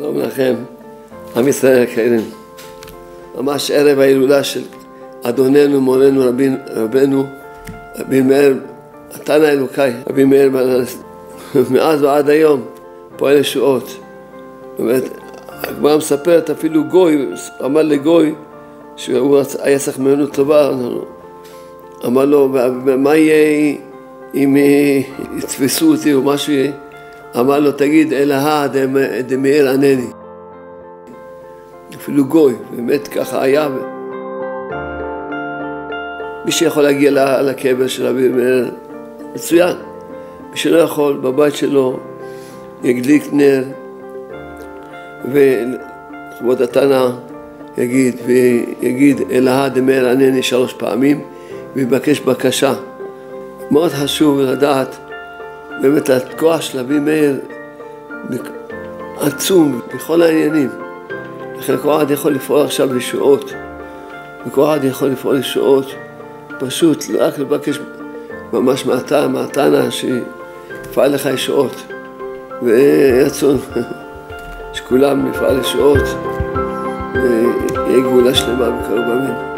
שלום לכם, עם ישראל יקרים. ממש ערב ההילולה של אדוננו, מורנו, רבין, רבנו, רבי מאיר, התנא אלוקאי, רבי מאיר בנס, מאז ועד היום פועל ישועות. באמת, הגמרא מספרת אפילו גוי, אמר לגוי שהוא היה צריך ממנו טובה, אמר לו, מה יהיה אם יתפסו אותי או משהו יהיה? אמר לו, תגיד, אלהה דמאיר ענני. אפילו גוי, באמת ככה היה. מי שיכול להגיע לקבר של רבי מאיר, מצוין. מי שלא יכול, בבית שלו ידליק נר, וכבוד התנא יגיד, ויגיד אלהה דמאיר ענני שלוש פעמים, ויבקש בקשה. מאוד חשוב לדעת באמת הכוח של אבי מאיר עצום בכל העניינים. לכן כל אחד יכול לפעול עכשיו ישועות, וכל אחד יכול לפעול ישועות, פשוט רק לבקש ממש מהתנא, מהתנא שיפעל לך ישועות. ויהיה רצון שכולם נפעל ישועות ויהיה גאולה שלמה בקרוב אמן.